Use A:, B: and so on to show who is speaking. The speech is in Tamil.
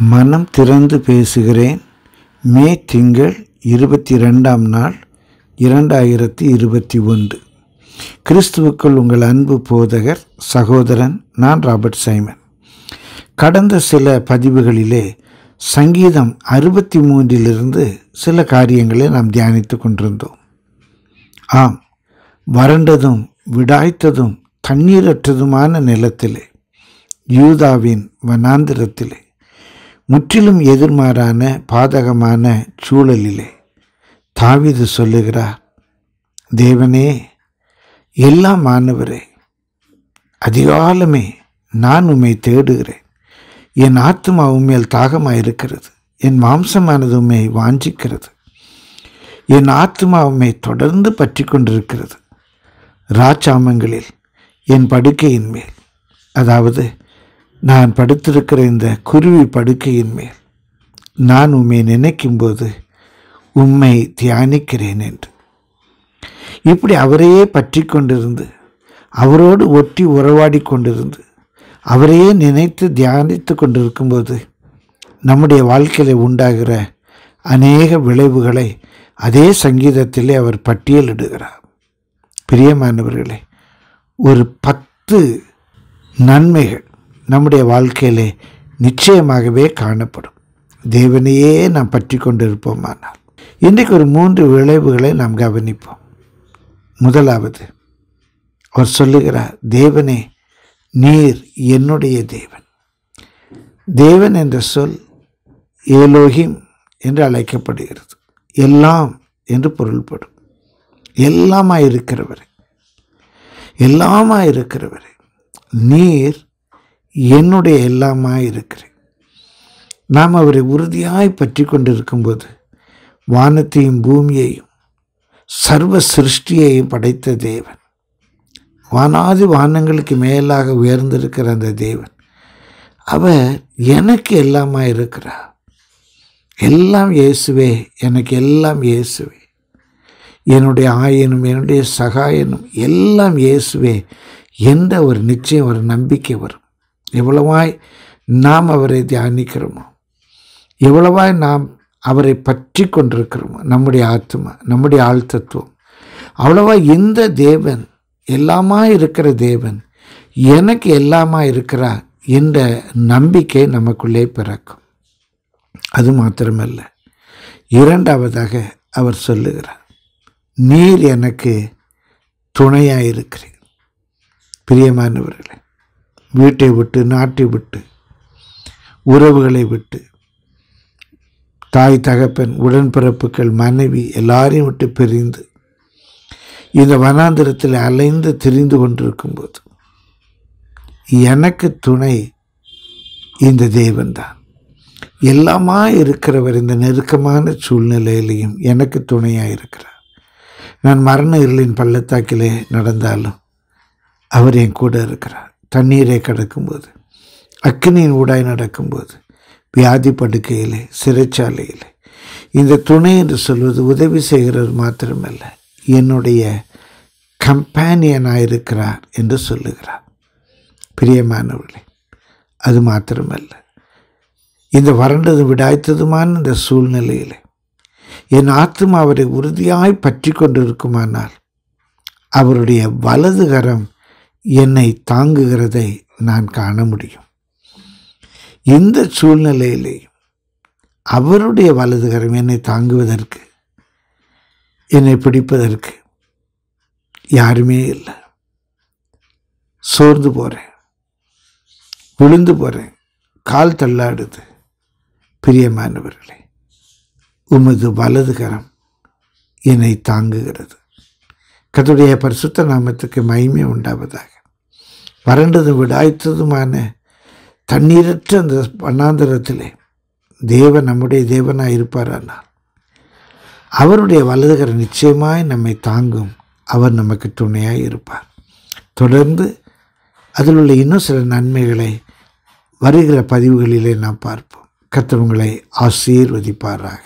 A: மனம் திறந்து பேசுகிறேன். மே திங்கள் இருபத்தி ரெண்டாம் நாள் இரண்டாயிரத்தி இருபத்தி ஒன்று. கிறிஸ்துவுக்குள் உங்கள் அன்பு போதகர் சகோதரன் நான் ராபர்ட் சைமன். கடந்த சில பதிவுகளிலே சங்கீதம் அறுபத்தி மூன்றிலிருந்து சில காரியங்களை நாம் தியானித்து கொண்டிருந்தோம். ஆம் வறண்டதும் விடாய்த்ததும் தண்ணீரற்றதுமான நிலத்திலே யூதாவின் வனாந்திரத்திலே முற்றிலும் எதிர்மாறான பாதகமான சூழலிலே தாவிது சொல்லுகிறார் தேவனே எல்லாம் மாணவரே அதிகாலமே நான் உம்மை தேடுகிறேன். என் ஆத்மா உண்மையில் தாகமாக இருக்கிறது என் மாம்சமானது உண்மை வாஞ்சிக்கிறது. என் ஆத்மா உண்மை தொடர்ந்து பற்றி கொண்டிருக்கிறது ராச்சாமங்களில் என் படுக்கையின் மேல். அதாவது நான் படுத்திருக்கிற இந்த குருவி படுக்கையின் மேல் நான் உம்மை நினைக்கும்போது உம்மை தியானிக்கிறேன் என்று. இப்படி அவரையே பற்றி கொண்டிருந்து அவரோடு ஒட்டி உறவாடி கொண்டிருந்து அவரையே நினைத்து தியானித்து கொண்டிருக்கும்போது நம்முடைய வாழ்க்கையில் உண்டாகிற அநேக விளைவுகளை அதே சங்கீதத்திலே அவர் பட்டியலிடுகிறார் பிரியமானவர்களே ஒரு பத்து நன்மைகள் நம்முடைய வாழ்க்கையிலே நிச்சயமாகவே காணப்படும். தேவனையே நாம் பற்றி கொண்டிருப்போமானால் இன்றைக்கு ஒரு மூன்று விளைவுகளை நாம் கவனிப்போம். முதலாவது அவர் சொல்லுகிறார் தேவனே நீர் என்னுடைய தேவன். தேவன் என்ற சொல் ஏலோகிம் என்று அழைக்கப்படுகிறது. எல்லாம் என்று பொருள்படும். எல்லாமாய் இருக்கிறவரே எல்லாமாய் இருக்கிறவரே நீர் என்னுடைய எல்லாமாக இருக்கிறேன். நாம் அவரை உறுதியாய் பற்றி கொண்டிருக்கும்போது வானத்தையும் பூமியையும் சர்வ சிருஷ்டியையும் படைத்த தேவன் வானாதி வானங்களுக்கு மேலாக உயர்ந்திருக்கிற அந்த தேவன் அவர் எனக்கு எல்லாமா இருக்கிறார். எல்லாம் இயேசுவே எனக்கு எல்லாம் இயேசுவே. என்னுடைய ஆயனும் என்னுடைய சகாயனும் எல்லாம் இயேசுவே. என்ற ஒரு நிச்சயம் ஒரு நம்பிக்கை வரும். எவ்வளவாய் நாம் அவரை தியானிக்கிறோமோ எவ்வளவாய் நாம் அவரை பற்றி கொண்டிருக்கிறோமோ நம்முடைய ஆத்மா நம்முடைய ஆழ்த்தத்துவம் அவ்வளவா இந்த தேவன் எல்லாமா இருக்கிற தேவன் எனக்கு எல்லாமா இருக்கிறார் என்ற நம்பிக்கை நமக்குள்ளே பிறக்கும். அது மாத்திரமல்ல இரண்டாவதாக அவர் சொல்லுகிறார் நீர் எனக்கு துணையாக இருக்கிறீர் பிரியமானவர்களே வீட்டை விட்டு நாட்டை விட்டு உறவுகளை விட்டு தாய் தகப்பன் உடன்பிறப்புகள் மனைவி எல்லாரையும் விட்டு பிரிந்து இந்த வனாந்திரத்தில் அலைந்து திரிந்து கொண்டிருக்கும்போது எனக்கு துணை இந்த தேவன்தான். எல்லாமா இருக்கிறவர் இந்த நெருக்கமான சூழ்நிலையிலையும் எனக்கு துணையாக இருக்கிறார். நான் மரண இருளின் பள்ளத்தாக்கிலே நடந்தாலும் அவர் என் கூட இருக்கிறார். தண்ணீரை கடக்கும்போது அக்னியின் ஊடாய் நடக்கும்போது வியாதி படுக்கையிலே சிறைச்சாலையிலே. இந்த துணை என்று சொல்வது உதவி செய்கிறது மாத்திரமல்ல என்னுடைய கம்பேனியனாக இருக்கிறார் என்று சொல்லுகிறார். பிரியமானவர்களே அது மாத்திரமல்ல. இந்த வறண்டது விடாய்த்ததுமான இந்த சூழ்நிலையில் என் ஆத்மா அவரை உறுதியாய் பற்றி கொண்டிருக்குமானால் அவருடைய வலதுகரம் என்னை தாங்குகிறதை நான் காண முடியும். இந்த சூழ்நிலையிலேயும் அவருடைய வலதுகரம் என்னை தாங்குவதற்கு என்னை பிடிப்பதற்கு யாருமே இல்லை. சோர்ந்து போகிறேன் விழுந்து போகிறேன் கால் தள்ளாடுது. பிரியமானவர்களே உமது வலதுகரம் என்னை தாங்குகிறது. கத்துடைய பரிசுத்த நாமத்துக்கு மகிமை உண்டாவதாக. வறண்டதும் விடாய்த்ததுமான தண்ணீரற்ற அந்த வண்ணாந்திரத்திலே தேவன் நம்முடைய தேவனாக இருப்பாரானார் அவருடைய வலதுகர நிச்சயமாய் நம்மை தாங்கும் அவர் நமக்கு துணையாக இருப்பார். தொடர்ந்து அதில் உள்ள இன்னும் சில நன்மைகளை வருகிற பதிவுகளிலே நாம் பார்ப்போம். கத்தவங்களை ஆசீர்வதிப்பாராக.